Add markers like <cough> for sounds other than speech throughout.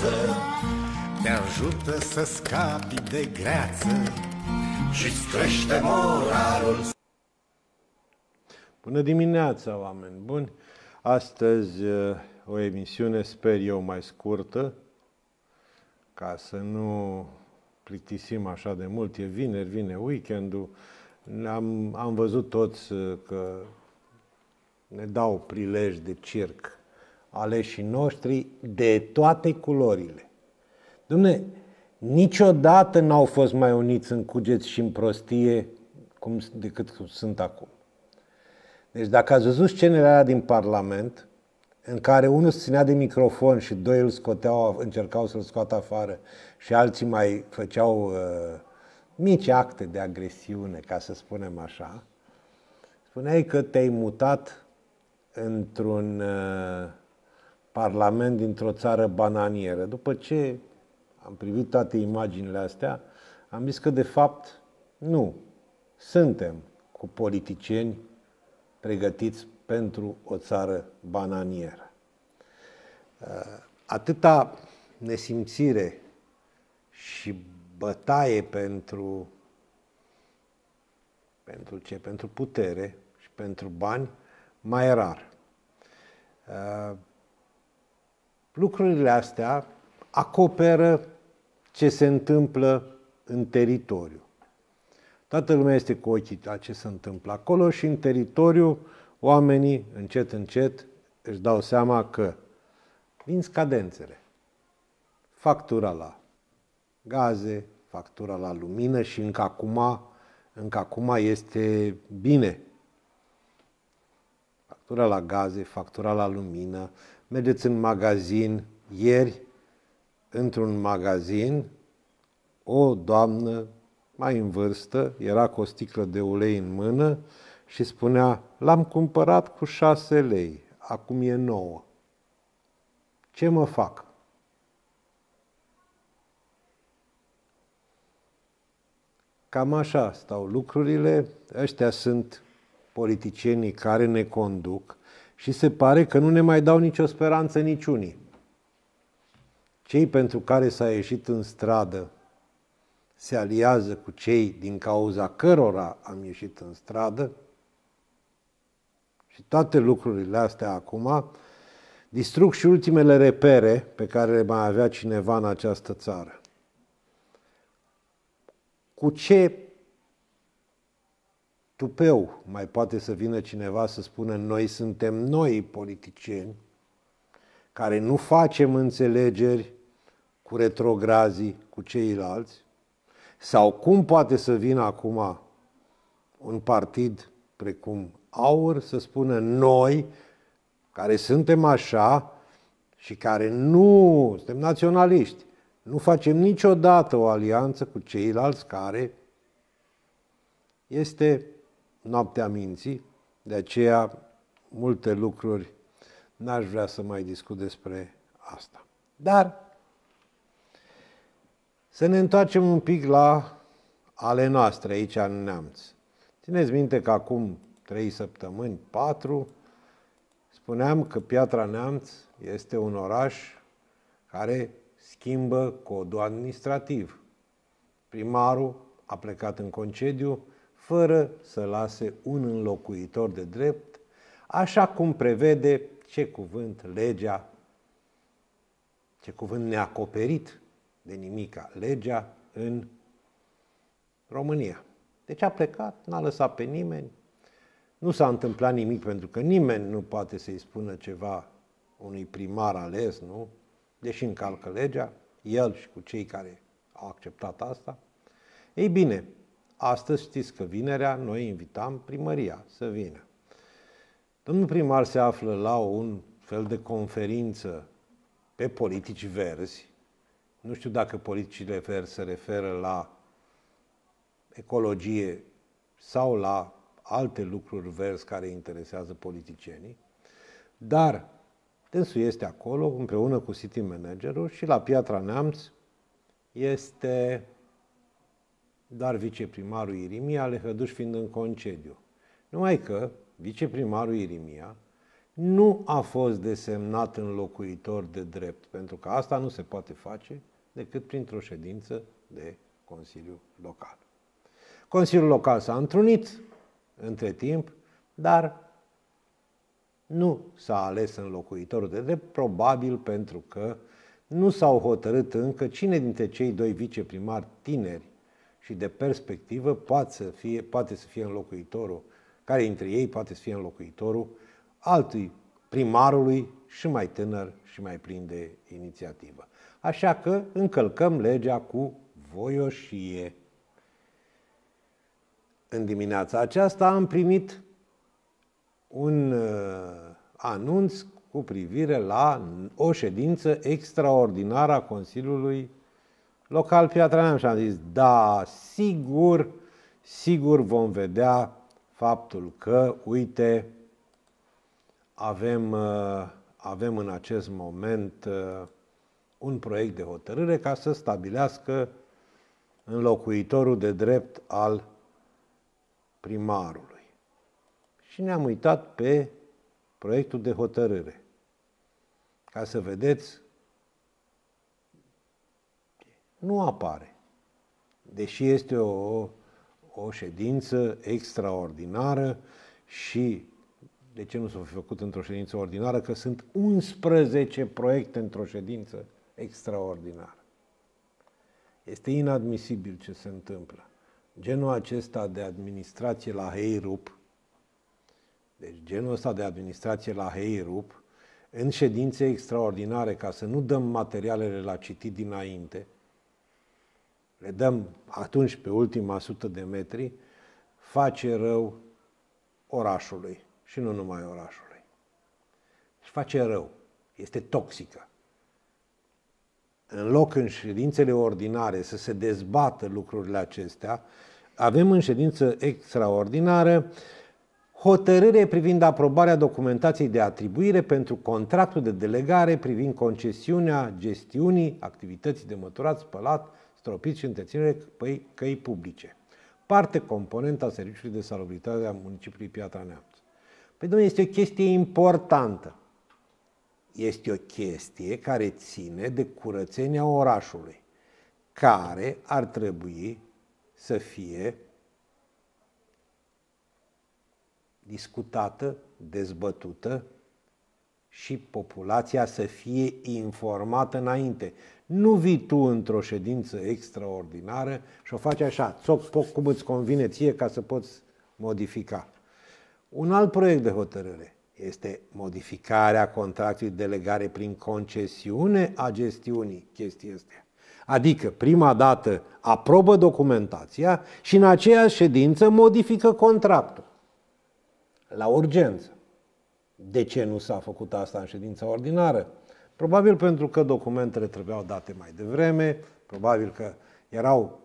viață Te ajută să scapi de greață Și-ți crește moralul Bună dimineața, oameni buni! Astăzi uh, o emisiune, sper eu, mai scurtă, ca să nu plictisim așa de mult. E vineri, vine weekendul. Am, am văzut toți uh, că ne dau prilej de circ aleșii noștri de toate culorile. Dumne, niciodată n-au fost mai uniți în cugeți și în prostie cum, decât sunt acum. Deci dacă ați văzut scenele alea din Parlament, în care unul se ținea de microfon și doi îl scoteau, încercau să-l scoată afară și alții mai făceau uh, mici acte de agresiune, ca să spunem așa, spuneai că te-ai mutat într-un uh, parlament dintr-o țară bananieră. După ce am privit toate imaginile astea, am zis că de fapt nu, suntem cu politicieni pregătiți pentru o țară bananieră. Uh, atâta nesimțire și bătaie pentru, pentru ce? Pentru putere și pentru bani, mai rar. Uh, lucrurile astea acoperă ce se întâmplă în teritoriu. Toată lumea este cu ochii la ce se întâmplă acolo și în teritoriu oamenii, încet, încet, își dau seama că vin scadențele. Factura la gaze, factura la lumină și încă acum, încă acum este bine. Factura la gaze, factura la lumină. Mergeți în magazin. Ieri, într-un magazin, o doamnă mai în vârstă, era cu o sticlă de ulei în mână și spunea, l-am cumpărat cu șase lei, acum e nouă. Ce mă fac? Cam așa stau lucrurile. Ăștia sunt politicienii care ne conduc și se pare că nu ne mai dau nicio speranță niciunii. Cei pentru care s-a ieșit în stradă se aliază cu cei din cauza cărora am ieșit în stradă și toate lucrurile astea acum distrug și ultimele repere pe care le mai avea cineva în această țară. Cu ce tupeu. Mai poate să vină cineva să spună noi suntem noi politicieni care nu facem înțelegeri cu retrograzii, cu ceilalți, sau cum poate să vină acum un partid precum Aur să spună noi, care suntem așa și care nu suntem naționaliști, nu facem niciodată o alianță cu ceilalți care este noaptea minții, de aceea multe lucruri n-aș vrea să mai discut despre asta. Dar să ne întoarcem un pic la ale noastre aici în Neamț. Țineți minte că acum trei săptămâni, patru, spuneam că Piatra Neamț este un oraș care schimbă codul administrativ. Primarul a plecat în concediu fără să lase un înlocuitor de drept, așa cum prevede ce cuvânt legea, ce cuvânt neacoperit de nimica legea în România. Deci a plecat, n-a lăsat pe nimeni, nu s-a întâmplat nimic pentru că nimeni nu poate să-i spună ceva unui primar ales, nu? Deși încalcă legea, el și cu cei care au acceptat asta. Ei bine, astăzi știți că vinerea noi invitam primăria să vină. Domnul primar se află la un fel de conferință pe politici verzi, nu știu dacă politicile verzi se referă la ecologie sau la alte lucruri verzi care interesează politicienii, dar dânsul este acolo împreună cu city managerul și la Piatra Neamț este doar viceprimarul Irimia, Lehăduș fiind în concediu. Numai că viceprimarul Irimia nu a fost desemnat înlocuitor de drept, pentru că asta nu se poate face decât printr-o ședință de Consiliu Local. Consiliul Local s-a întrunit între timp, dar nu s-a ales înlocuitorul de drept, probabil pentru că nu s-au hotărât încă cine dintre cei doi viceprimari tineri și de perspectivă poate să fie, poate să fie înlocuitorul, care dintre ei poate să fie înlocuitorul altui primarului și mai tânăr și mai plin de inițiativă. Așa că încălcăm legea cu voioșie. În dimineața aceasta am primit un uh, anunț cu privire la o ședință extraordinară a Consiliului Local Piatra Neam și am zis, da, sigur, sigur vom vedea faptul că, uite, avem, uh, avem în acest moment uh, un proiect de hotărâre ca să stabilească înlocuitorul de drept al primarului. Și ne-am uitat pe proiectul de hotărâre. Ca să vedeți, nu apare. Deși este o, o ședință extraordinară și de ce nu s-a făcut într-o ședință ordinară? Că sunt 11 proiecte într-o ședință extraordinară. Este inadmisibil ce se întâmplă. Genul acesta de administrație la HEIRUP, deci genul ăsta de administrație la HEIRUP, în ședințe extraordinare, ca să nu dăm materialele la citit dinainte, le dăm atunci pe ultima sută de metri, face rău orașului și nu numai orașului. Și face rău. Este toxică. În loc în ședințele ordinare să se dezbată lucrurile acestea, avem în ședință extraordinară hotărâre privind aprobarea documentației de atribuire pentru contractul de delegare privind concesiunea gestiunii activității de măturat, spălat, stropit și întreținere păi, căi publice. Parte componentă a Serviciului de Salubritate a municipiului Piatra Neamț. Păi, domnule, este o chestie importantă. Este o chestie care ține de curățenia orașului, care ar trebui să fie discutată, dezbătută și populația să fie informată înainte. Nu vii tu într-o ședință extraordinară și o faci așa, țoc, poc, cum îți convine ție ca să poți modifica. Un alt proiect de hotărâre este modificarea contractului de delegare prin concesiune a gestiunii chestii astea. Adică, prima dată aprobă documentația și în aceeași ședință modifică contractul. La urgență. De ce nu s-a făcut asta în ședința ordinară? Probabil pentru că documentele trebuiau date mai devreme, probabil că erau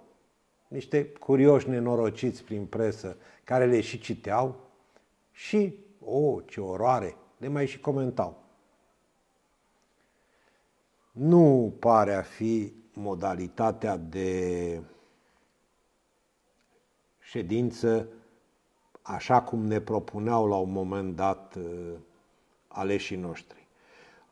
niște curioși nenorociți prin presă care le și citeau și, o, oh, ce oroare, le mai și comentau. Nu pare a fi modalitatea de ședință așa cum ne propuneau la un moment dat uh, aleșii noștri.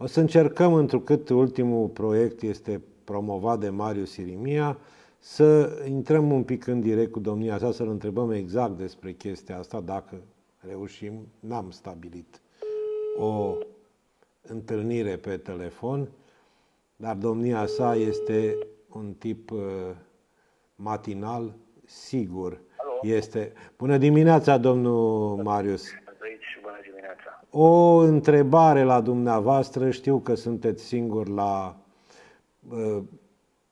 O să încercăm, întrucât ultimul proiect este promovat de Marius Sirimia, să intrăm un pic în direct cu domnia sa, să-l întrebăm exact despre chestia asta, dacă reușim. N-am stabilit o întâlnire pe telefon, dar domnia sa este un tip uh, matinal, sigur. Alo. Este. Bună dimineața, domnul Marius. Bună dimineața. O întrebare la dumneavoastră. Știu că sunteți singur la uh,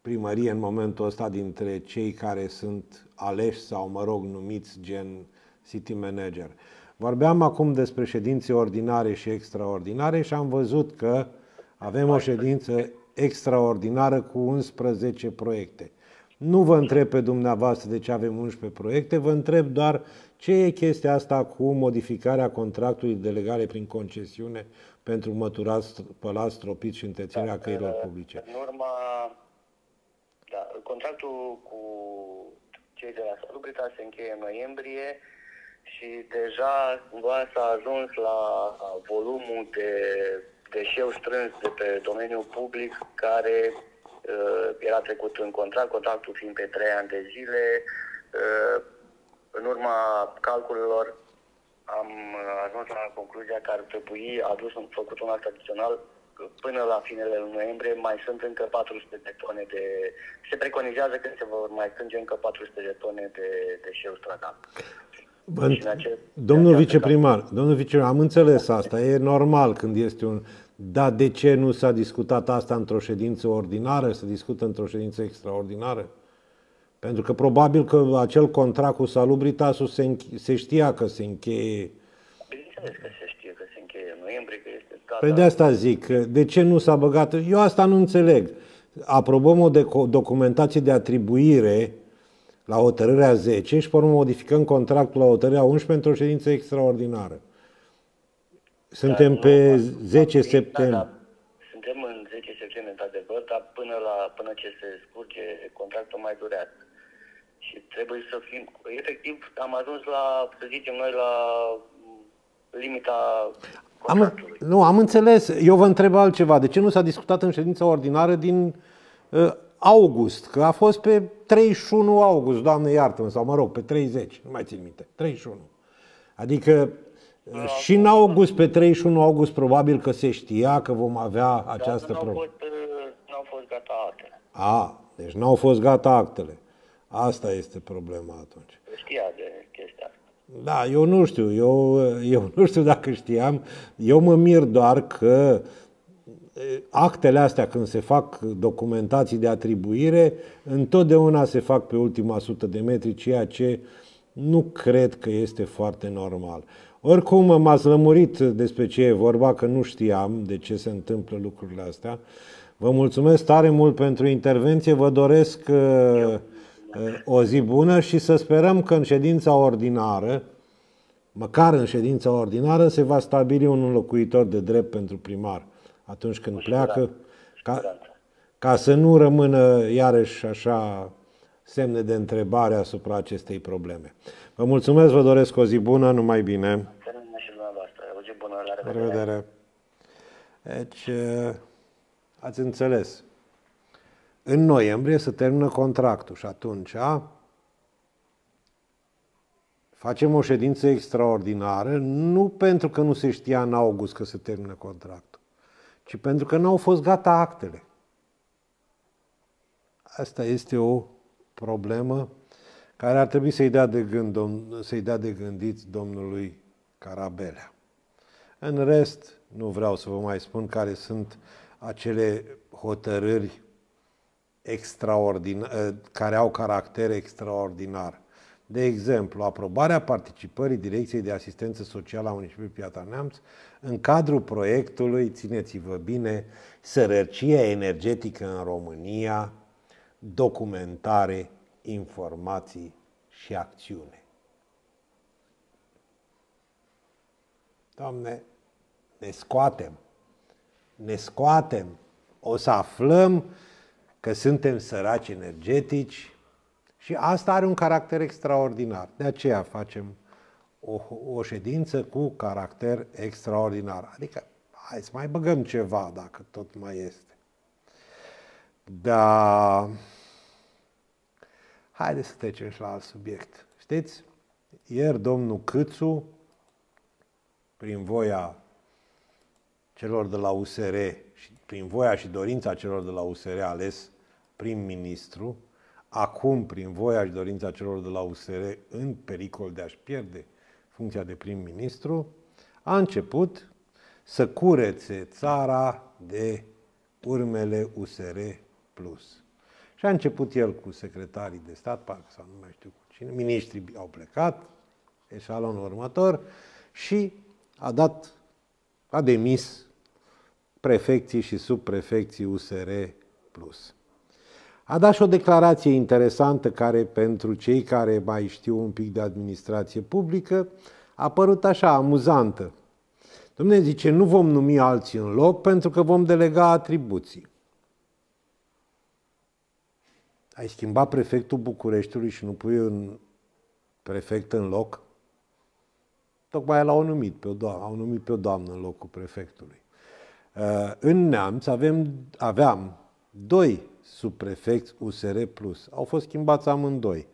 primărie în momentul ăsta dintre cei care sunt aleși sau, mă rog, numiți gen city manager. Vorbeam acum despre ședințe ordinare și extraordinare și am văzut că avem o ședință extraordinară cu 11 proiecte. Nu vă întreb pe dumneavoastră de ce avem 11 proiecte, vă întreb doar ce e chestia asta cu modificarea contractului de legare prin concesiune pentru măturat, spălat, stropit și întreținerea da, căilor publice. În urma, da, contractul cu cei de la Salubrita se încheie în noiembrie și deja cumva s-a ajuns la volumul de deșeu strâns de pe domeniul public care uh, era trecut în contract, contractul fiind pe trei ani de zile. Uh, în urma calculelor am ajuns la concluzia că ar trebui adus un, făcut un act adițional până la finele lui noiembrie mai sunt încă 400 de tone de... Se preconizează că se vor mai strânge încă 400 de tone de deșeu stradal. Domnul viceprimar, domnul viceprimar, am înțeles asta, e normal când este un... Dar de ce nu s-a discutat asta într-o ședință ordinară, se discută într-o ședință extraordinară? Pentru că probabil că acel contract cu Salubritasul se, înche- se știa că se încheie. Bineînțeles că se știe că se încheie în noiembrie, că este data. Păi de asta zic, de ce nu s-a băgat? Eu asta nu înțeleg. Aprobăm o documentație de atribuire la hotărârea 10 și pe urmă modificăm contractul la hotărârea 11 într-o ședință extraordinară. Suntem Dar pe nu- 10 da, septembrie. da, Suntem în 10 septembrie, într-adevăr, dar până, la, până ce se scurge contractul mai durează. Și trebuie să fim... Efectiv, am ajuns la, să zicem noi, la mm, limita Am, contractului. nu, am înțeles. Eu vă întreb altceva. De ce nu s-a discutat în ședința ordinară din uh, august? Că a fost pe 31 august, doamne iartă sau mă rog, pe 30, nu mai țin minte, 31. Adică uh, și în august, pe 31 august, probabil că se știa că vom avea această Dar n-au problemă. fost, uh, n-au fost gata actele. A, deci n-au fost gata actele. Asta este problema atunci. Știa de chestia asta. Da, eu nu știu, eu, eu nu știu dacă știam, eu mă mir doar că e, actele astea când se fac documentații de atribuire, întotdeauna se fac pe ultima sută de metri, ceea ce nu cred că este foarte normal. Oricum m-ați lămurit despre ce e vorba, că nu știam de ce se întâmplă lucrurile astea. Vă mulțumesc tare mult pentru intervenție, vă doresc uh, uh, o zi bună și să sperăm că în ședința ordinară, măcar în ședința ordinară, se va stabili un înlocuitor de drept pentru primar atunci când pleacă, ca, ca să nu rămână iarăși așa semne de întrebare asupra acestei probleme. Vă mulțumesc, vă doresc o zi bună, numai bine. Să rămână și dumneavoastră. O zi bună, la La revedere. revedere. Deci, eh, ați înțeles. În noiembrie se termină contractul și atunci facem o ședință extraordinară, nu pentru că nu se știa în august că se termină contractul, ci pentru că n-au fost gata actele. Asta este o problemă care ar trebui să-i dea de, gând, domn, să-i dea de gândit domnului Carabelea. În rest, nu vreau să vă mai spun care sunt acele hotărâri extraordinar, care au caracter extraordinar. De exemplu, aprobarea participării Direcției de Asistență Socială a Municipiului Piatra Neamț în cadrul proiectului, țineți-vă bine, Sărăcia energetică în România, documentare, informații și acțiune. Doamne, ne scoatem, ne scoatem, o să aflăm că suntem săraci energetici și asta are un caracter extraordinar. De aceea facem o, o ședință cu caracter extraordinar. Adică, hai să mai băgăm ceva, dacă tot mai este. Da. Haideți să trecem și la alt subiect. Știți, ieri domnul Câțu, prin voia celor de la USR și prin voia și dorința celor de la USR ales prim-ministru, acum prin voia și dorința celor de la USR în pericol de a-și pierde funcția de prim-ministru, a început să curețe țara de urmele USR Plus. Și a început el cu secretarii de stat, parcă sau nu mai știu cu cine, miniștrii au plecat, eșalonul următor, și a dat, a demis prefecții și subprefecții USR+. A dat și o declarație interesantă care, pentru cei care mai știu un pic de administrație publică, a părut așa, amuzantă. Domne zice, nu vom numi alții în loc pentru că vom delega atribuții. Ai schimbat prefectul Bucureștiului și nu pui un prefect în loc? Tocmai l-au numit pe o doamnă, au numit pe o doamnă în locul prefectului. Uh, în Neamț avem, aveam doi subprefecți USR+. Au fost schimbați amândoi.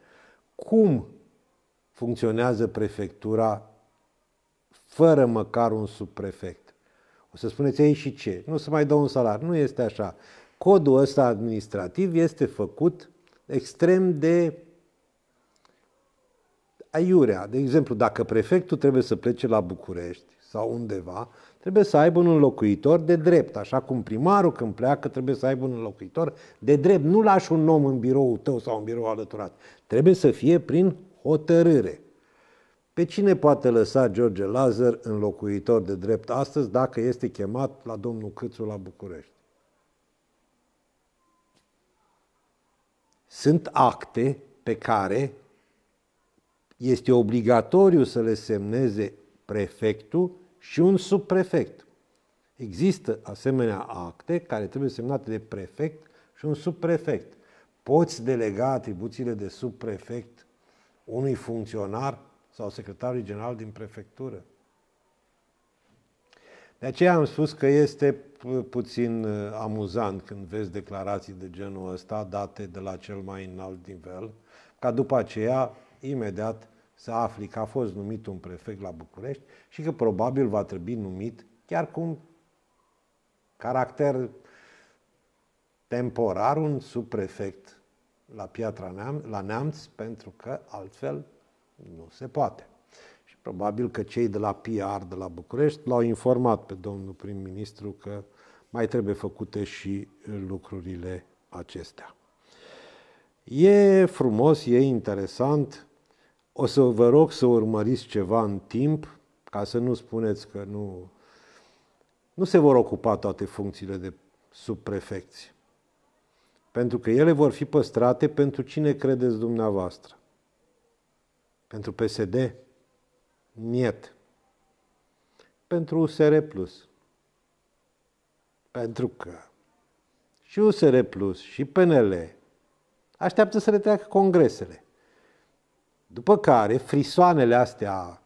Cum funcționează prefectura fără măcar un subprefect? O să spuneți ei și ce? Nu se mai dă un salariu. Nu este așa. Codul ăsta administrativ este făcut extrem de aiurea. De exemplu, dacă prefectul trebuie să plece la București sau undeva, trebuie să aibă un înlocuitor de drept, așa cum primarul când pleacă trebuie să aibă un înlocuitor de drept. Nu lași un om în biroul tău sau în birou alăturat. Trebuie să fie prin hotărâre. Pe cine poate lăsa George Lazar înlocuitor de drept astăzi dacă este chemat la domnul Câțu la București? Sunt acte pe care este obligatoriu să le semneze prefectul și un subprefect. Există asemenea acte care trebuie semnate de prefect și un subprefect. Poți delega atribuțiile de subprefect unui funcționar sau secretarului general din prefectură. De aceea am spus că este puțin uh, amuzant când vezi declarații de genul ăsta date de la cel mai înalt nivel, ca după aceea, imediat, să afli că a fost numit un prefect la București și că probabil va trebui numit chiar cu un caracter temporar un subprefect la Piatra Neam, la Neamț, pentru că altfel nu se poate. Și probabil că cei de la PR de la București l-au informat pe domnul prim-ministru că mai trebuie făcute și lucrurile acestea. E frumos, e interesant, o să vă rog să urmăriți ceva în timp, ca să nu spuneți că nu, nu se vor ocupa toate funcțiile de subprefecți. Pentru că ele vor fi păstrate pentru cine credeți dumneavoastră. Pentru PSD? Niet. Pentru USR Plus. Pentru că și USR Plus și PNL așteaptă să le treacă congresele. După care, frisoanele astea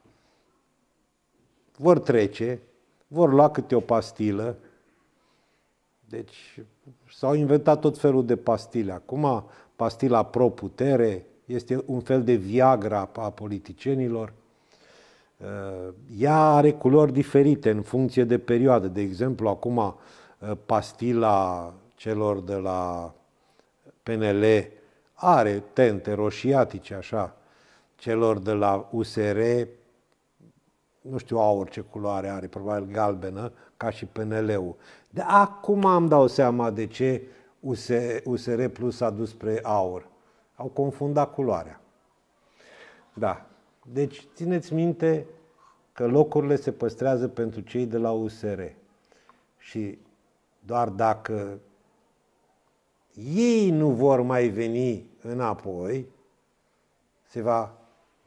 vor trece, vor lua câte o pastilă. Deci s-au inventat tot felul de pastile. Acum, pastila pro-putere este un fel de viagra a politicienilor. Uh, ea are culori diferite în funcție de perioadă. De exemplu, acum uh, pastila celor de la PNL are tente roșiatice, așa, celor de la USR, nu știu aur ce culoare are, probabil galbenă, ca și PNL-ul. De acum am dau seama de ce USR Plus a dus spre aur. Au confundat culoarea. Da. Deci țineți minte că locurile se păstrează pentru cei de la USR. Și doar dacă ei nu vor mai veni înapoi, se va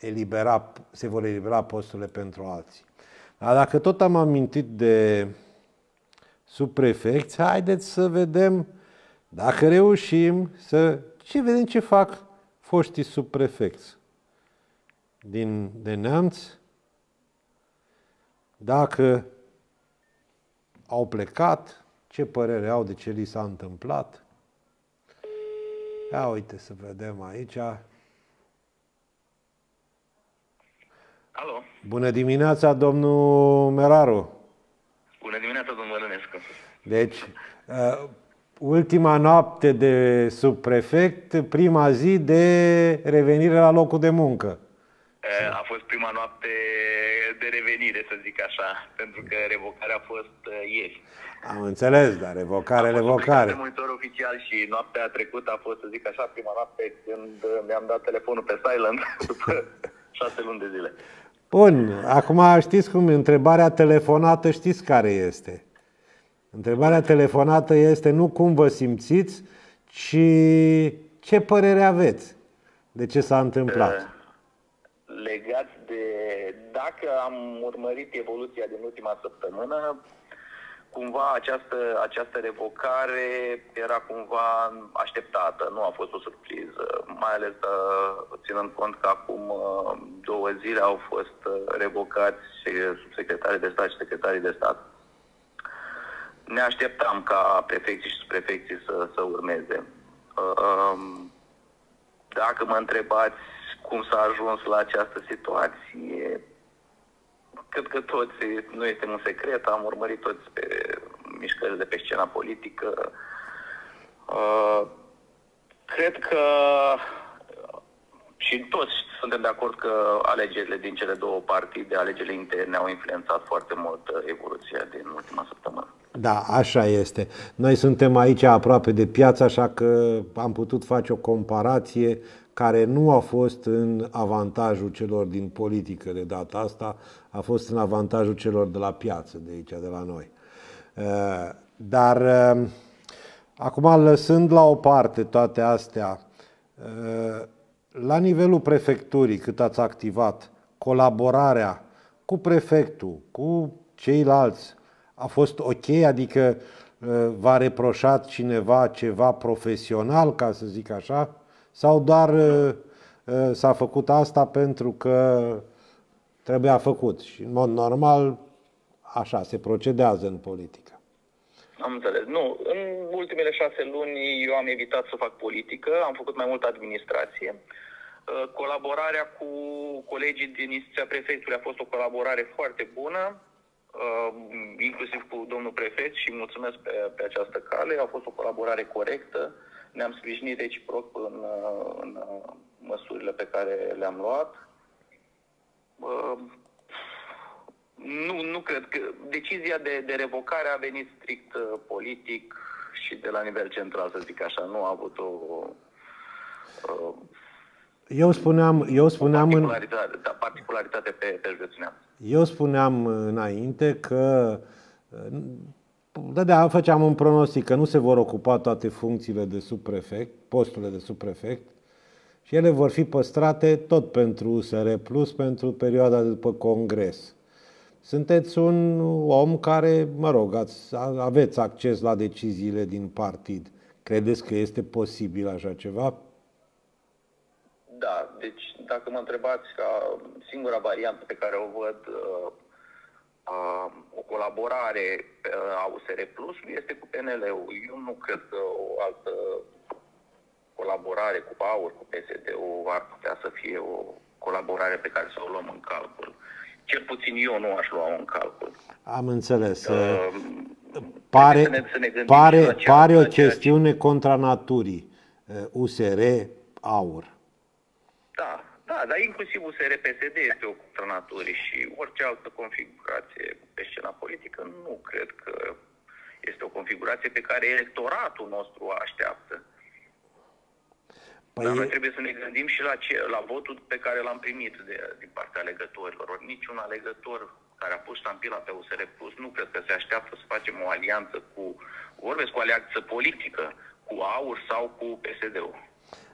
elibera, se vor elibera posturile pentru alții. Dar dacă tot am amintit de subprefecți, haideți să vedem dacă reușim să... Ce vedem ce fac foștii subprefecți din, de neamț, dacă au plecat, ce părere au de ce li s-a întâmplat. Ia uite să vedem aici. Alo. Bună dimineața, domnul Meraru. Bună dimineața, domnul Rănescu. Deci, uh, ultima noapte de subprefect, prima zi de revenire la locul de muncă. Uh, a fost prima noapte de revenire, să zic așa, pentru că revocarea a fost uh, ieri. Am înțeles, dar revocare, Am fost revocare. de monitor oficial și noaptea trecută a fost, să zic așa, prima noapte când uh, mi-am dat telefonul pe silent <laughs> după <laughs> șase luni de zile. Bun, acum știți cum, întrebarea telefonată știți care este. Întrebarea telefonată este nu cum vă simțiți, ci ce părere aveți de ce s-a întâmplat. Legat de dacă am urmărit evoluția din ultima săptămână, cumva această, această revocare era cumva așteptată, nu a fost o surpriză, mai ales uh, ținând cont că acum uh, două zile au fost uh, revocați subsecretarii de stat și secretarii de stat. Ne așteptam ca prefecții și prefecții să, să urmeze. Um, dacă mă întrebați cum s-a ajuns la această situație, cred că toți, nu este un secret, am urmărit toți pe mișcările pe scena politică. Uh, cred că și toți suntem de acord că alegerile din cele două partide, alegerile interne, au influențat foarte mult evoluția din ultima săptămână. Da, așa este. Noi suntem aici aproape de piață, așa că am putut face o comparație care nu a fost în avantajul celor din politică de data asta, a fost în avantajul celor de la piață, de aici, de la noi. Uh, dar uh, acum, lăsând la o parte toate astea, uh, la nivelul prefecturii, cât ați activat, colaborarea cu prefectul, cu ceilalți, a fost ok? Adică v-a reproșat cineva ceva profesional, ca să zic așa? Sau doar s-a făcut asta pentru că trebuia făcut și în mod normal așa se procedează în politică. Am înțeles. Nu, în ultimele șase luni eu am evitat să fac politică, am făcut mai mult administrație. Uh, colaborarea cu colegii din instituția prefectului a fost o colaborare foarte bună, uh, inclusiv cu domnul prefect și mulțumesc pe, pe această cale. A fost o colaborare corectă, ne-am sprijinit reciproc în, uh, în măsurile pe care le-am luat nu, nu cred că decizia de, de revocare a venit strict uh, politic și de la nivel central, să zic așa. Nu a avut o... Uh, eu spuneam, eu spuneam o particularitate, în... da, particularitate pe, pe județul Eu spuneam înainte că da, da, făceam un pronostic că nu se vor ocupa toate funcțiile de subprefect, posturile de subprefect, și ele vor fi păstrate tot pentru USR Plus, pentru perioada de după congres. Sunteți un om care, mă rog, ați, aveți acces la deciziile din partid. Credeți că este posibil așa ceva? Da, deci dacă mă întrebați ca singura variantă pe care o văd uh, uh, o colaborare uh, a USR Plus este cu PNL-ul. Eu nu cred că o altă colaborare cu AUR, cu PSD-ul, ar putea să fie o colaborare pe care să o luăm în calcul. Cel puțin eu nu aș lua în calcul. Am înțeles. Uh, pare, să ne, să ne pare, pare o chestiune ce... contra naturii. USR, uh, AUR. Da, da, dar inclusiv USR PSD este o contra naturii și orice altă configurație pe scena politică nu cred că este o configurație pe care electoratul nostru o așteaptă. Păi... Dar noi trebuie să ne gândim și la, ce, la votul pe care l-am primit de, din partea alegătorilor. Ori niciun alegător care a pus ștampila pe USR Plus nu cred că se așteaptă să facem o alianță cu, vorbesc cu o alianță politică, cu AUR sau cu PSD-ul.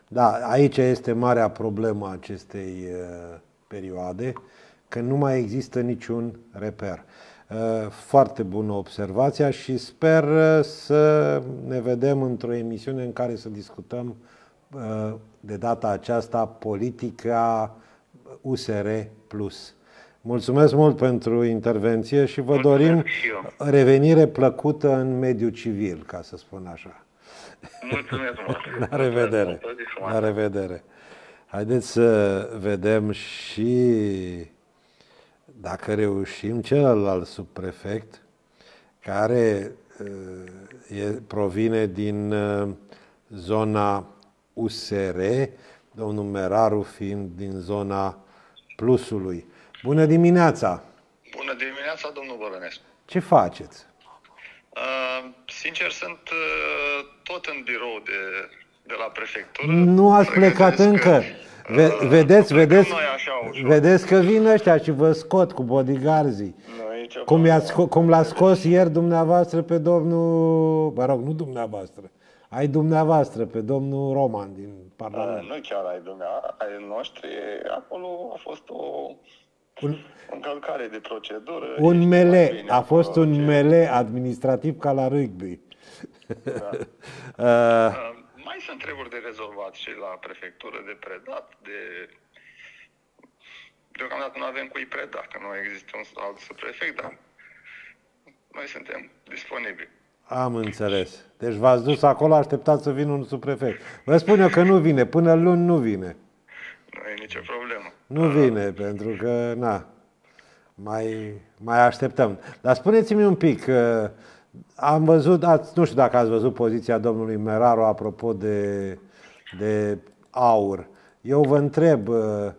Da, aici este marea problemă a acestei uh, perioade, că nu mai există niciun reper. Uh, foarte bună observația și sper uh, să ne vedem într-o emisiune în care să discutăm de data aceasta politica USR+. Mulțumesc mult pentru intervenție și vă Mulțumesc dorim și revenire plăcută în mediul civil, ca să spun așa. Mulțumesc mult! <laughs> La revedere! La revedere! Haideți să vedem și dacă reușim celălalt subprefect care uh, e, provine din uh, zona USR, domnul Meraru fiind din zona plusului. Bună dimineața! Bună dimineața, domnul Bărănescu! Ce faceți? Uh, sincer, sunt uh, tot în birou de, de la prefectură. Nu ați plecat încă. Ve- uh, vedeți, vedeți, vedeți că vin ăștia și vă scot cu bodyguardzii. Cum, cum l-a scos ieri dumneavoastră pe domnul, mă rog, nu dumneavoastră, ai dumneavoastră pe domnul Roman din Parlament. Nu chiar ai dumneavoastră, ai noștri. Acolo a fost o un, încălcare de procedură. Un mele, a fost un ce... mele administrativ ca la rugby. Da. <laughs> uh, mai sunt treburi de rezolvat și la prefectură, de predat, de... Deocamdată nu avem cui preda, că nu există un alt subprefect, dar noi suntem disponibili. Am înțeles. Deci v-ați dus acolo, așteptați să vină un subprefect. Vă spun eu că nu vine, până luni nu vine. Nu e nicio problemă. Nu vine, pentru că, na, mai, mai așteptăm. Dar spuneți-mi un pic, uh, am văzut, ați, nu știu dacă ați văzut poziția domnului Meraru apropo de, de aur. Eu vă întreb, uh, uh,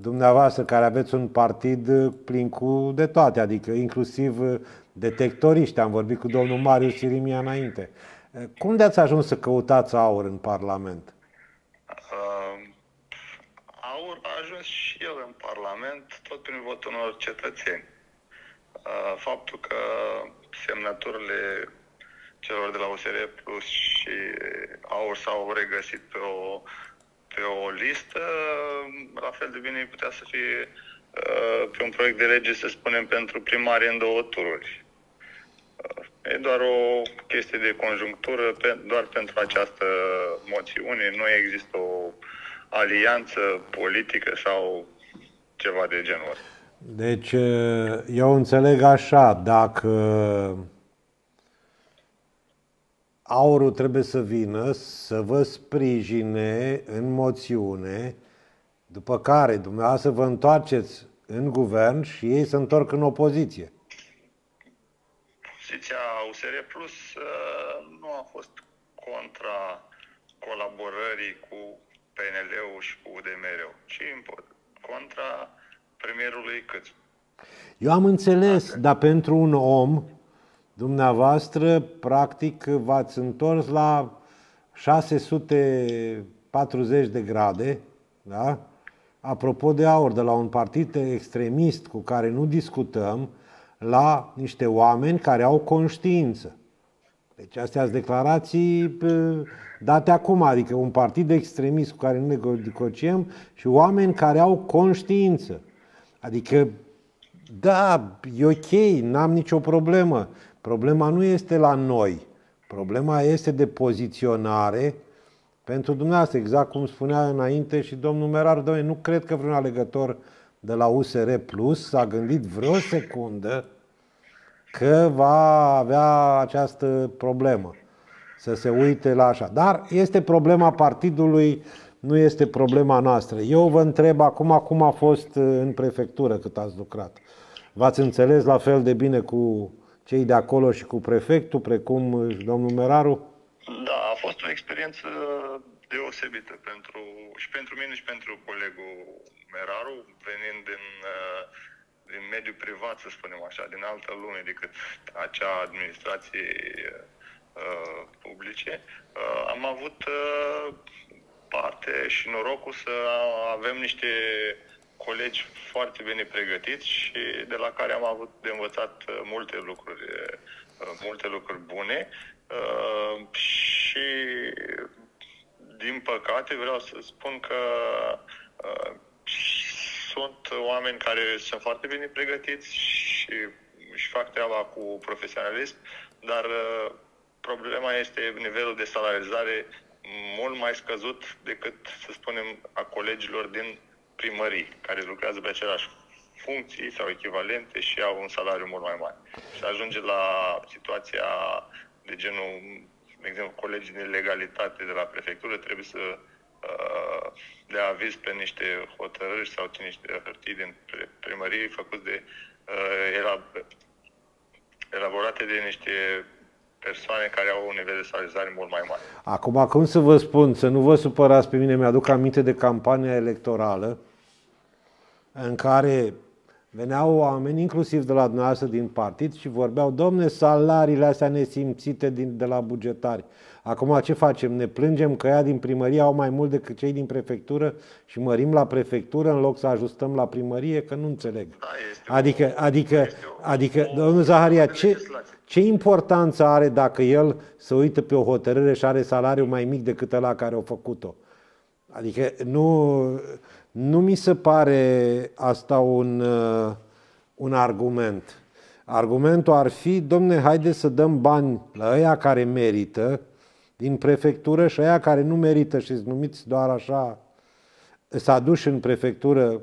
dumneavoastră care aveți un partid plin cu de toate, adică inclusiv detectoriști, am vorbit cu domnul Marius Sirimia înainte. Cum de-ați ajuns să căutați aur în Parlament? Uh, aur a ajuns și el în Parlament tot prin votul unor cetățeni. Uh, faptul că semnăturile celor de la USR Plus și aur s-au regăsit pe o, pe o listă, la fel de bine putea să fie uh, pe un proiect de lege, să spunem, pentru primari în două tururi. E doar o chestie de conjunctură, doar pentru această moțiune. Nu există o alianță politică sau ceva de genul ăsta. Deci, eu înțeleg așa, dacă aurul trebuie să vină să vă sprijine în moțiune, după care dumneavoastră vă întoarceți în guvern și ei se întorc în opoziție poziția USR Plus uh, nu a fost contra colaborării cu PNL-ul și cu UDMR-ul, ci contra premierului Câțu. Eu am înțeles, Dacă... dar pentru un om, dumneavoastră, practic, v-ați întors la 640 de grade, da? Apropo de aur, de la un partid extremist cu care nu discutăm, la niște oameni care au conștiință. Deci astea sunt declarații date acum, adică un partid extremist cu care nu negociem și oameni care au conștiință. Adică, da, e ok, n-am nicio problemă. Problema nu este la noi. Problema este de poziționare pentru dumneavoastră, exact cum spunea înainte și domnul Merar, doamne, nu cred că vreun alegător de la USR Plus s-a gândit vreo secundă că va avea această problemă, să se uite la așa. Dar este problema partidului, nu este problema noastră. Eu vă întreb acum cum a fost în prefectură cât ați lucrat. V-ați înțeles la fel de bine cu cei de acolo și cu prefectul, precum domnul Meraru? Da, a fost o experiență deosebită pentru, și pentru mine și pentru colegul Meraru, venind din, uh, din mediul privat, să spunem așa, din altă lume decât acea administrație uh, publice. Uh, am avut uh, parte și norocul să avem niște colegi foarte bine pregătiți și de la care am avut de învățat uh, multe lucruri, uh, multe lucruri bune uh, și din păcate vreau să spun că uh, sunt oameni care sunt foarte bine pregătiți și își fac treaba cu profesionalism, dar uh, problema este nivelul de salarizare mult mai scăzut decât, să spunem, a colegilor din primării, care lucrează pe același funcții sau echivalente și au un salariu mult mai mare. Și ajunge la situația de genul de exemplu, colegii de legalitate de la prefectură trebuie să uh, dea aviz pe niște hotărâri sau niște hârtii din primărie făcuți de uh, elaborate de niște persoane care au un nivel de salarizare mult mai mare. Acum, cum să vă spun, să nu vă supărați pe mine, mi-aduc aminte de campania electorală în care Veneau oameni, inclusiv de la dumneavoastră din partid, și vorbeau, domne, salariile astea nesimțite din, de la bugetari. Acum ce facem? Ne plângem că ea din primărie au mai mult decât cei din prefectură și mărim la prefectură în loc să ajustăm la primărie? Că nu înțeleg. Da, adică, o, adică, adică, o, domnul Zaharia, ce, ce importanță are dacă el să uită pe o hotărâre și are salariu mai mic decât ăla care a făcut-o? Adică nu, nu mi se pare asta un, uh, un argument. Argumentul ar fi, domne, haide să dăm bani la ăia care merită din prefectură și ăia care nu merită și sunt numiți doar așa, să aduși în prefectură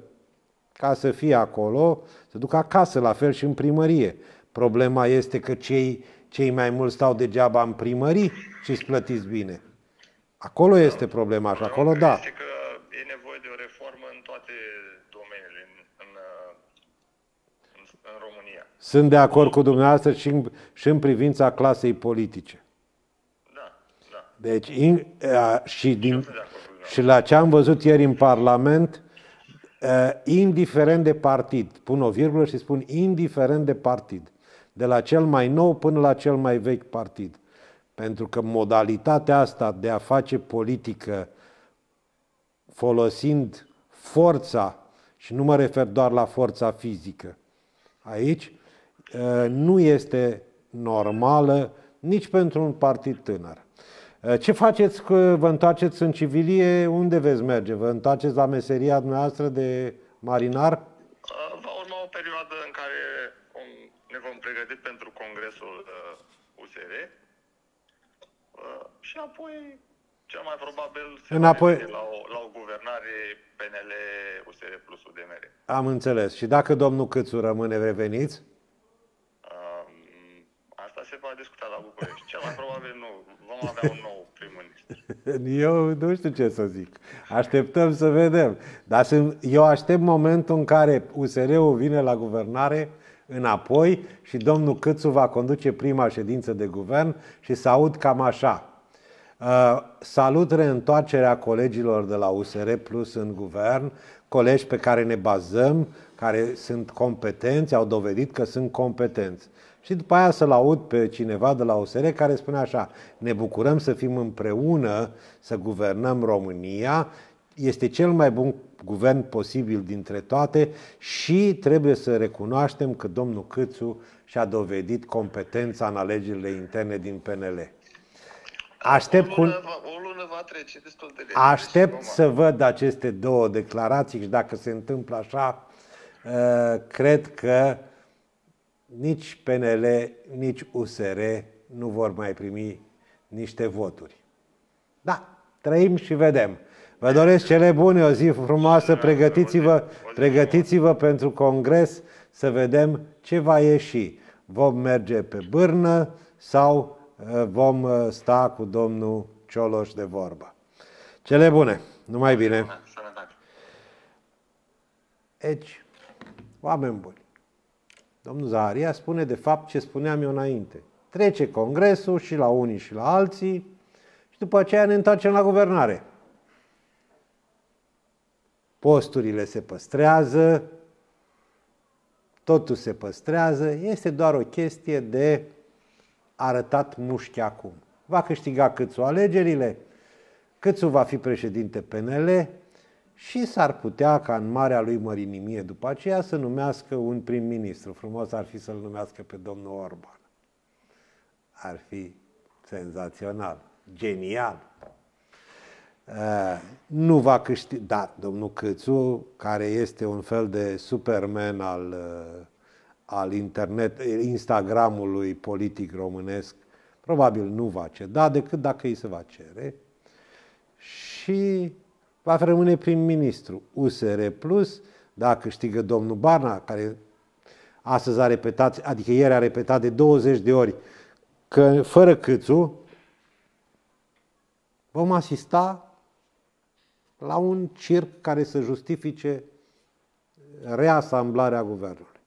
ca să fie acolo, să ducă acasă, la fel și în primărie. Problema este că cei, cei mai mulți stau degeaba în primării și îți plătiți bine. Acolo este problema și acolo da. Este că e nevoie de o reformă în toate domeniile în, în, în, în România. Sunt de acord cu dumneavoastră și în, și în privința clasei politice. Da, da. Deci, in, a, și, din, sunt de acord cu dumneavoastră. și la ce am văzut ieri în Parlament, a, indiferent de partid, pun o virgulă și spun indiferent de partid, de la cel mai nou până la cel mai vechi partid. Pentru că modalitatea asta de a face politică folosind forța, și nu mă refer doar la forța fizică, aici uh, nu este normală nici pentru un partid tânăr. Uh, Ce faceți că vă întoarceți în civilie? Unde veți merge? Vă întoarceți la meseria noastră de marinar? Uh, Va urma o perioadă în care um, ne vom pregăti pentru congresul uh, USR uh, și apoi cel mai probabil se Înapoi- va merge la o, la o guvernare PNL USR plus UDMR. Am înțeles. Și dacă domnul Câțu rămâne, reveniți? Um, asta se va discuta la București. Cel mai probabil nu. Vom avea un nou prim-ministru. <laughs> Eu nu știu ce să zic. Așteptăm să vedem. Dar sunt, eu aștept momentul în care USR-ul vine la guvernare înapoi și domnul Câțu va conduce prima ședință de guvern și să aud cam așa. Uh, salut reîntoarcerea colegilor de la USR Plus în guvern, colegi pe care ne bazăm, care sunt competenți, au dovedit că sunt competenți. Și după aia să-l aud pe cineva de la USR care spune așa, ne bucurăm să fim împreună, să guvernăm România, este cel mai bun guvern posibil dintre toate și trebuie să recunoaștem că domnul Câțu și-a dovedit competența în alegerile interne din PNL. Aștept o, cu... lună, va- o lună va trece destul de repede. Aștept Acum, să văd aceste două declarații și dacă se întâmplă așa, uh, cred că nici PNL, nici USR nu vor mai primi niște voturi. Da, trăim și vedem. Vă doresc cele bune, o zi frumoasă, pregătiți-vă, pregătiți-vă pentru congres să vedem ce va ieși. Vom merge pe bârnă sau uh, vom uh, sta cu domnul Cioloș de vorbă. Cele bune, numai bine. Sănătate. Deci, oameni buni, domnul Zaharia spune de fapt ce spuneam eu înainte. Trece congresul și la unii și la alții și după aceea ne întoarcem la guvernare. Posturile se păstrează, totul se păstrează, este doar o chestie de arătat mușchi acum. Va câștiga Câțu alegerile, Câțu va fi președinte PNL și s-ar putea ca în marea lui mărinimie după aceea să numească un prim-ministru. Frumos ar fi să-l numească pe domnul Orban. Ar fi senzațional, genial. Uh, nu va câștiga, da, domnul Câțu, care este un fel de superman al, uh, al internet, Instagramului politic românesc, probabil nu va ceda decât dacă îi se va cere și va rămâne prim-ministru. USR Plus, dacă câștigă domnul Barna, care astăzi a repetat, adică ieri a repetat de 20 de ori că fără Câțu vom asista la un circ care să justifice reasamblarea guvernului.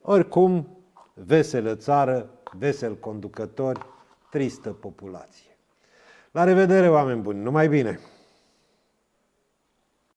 Oricum, veselă țară, vesel conducători, tristă populație. La revedere, oameni buni, numai bine!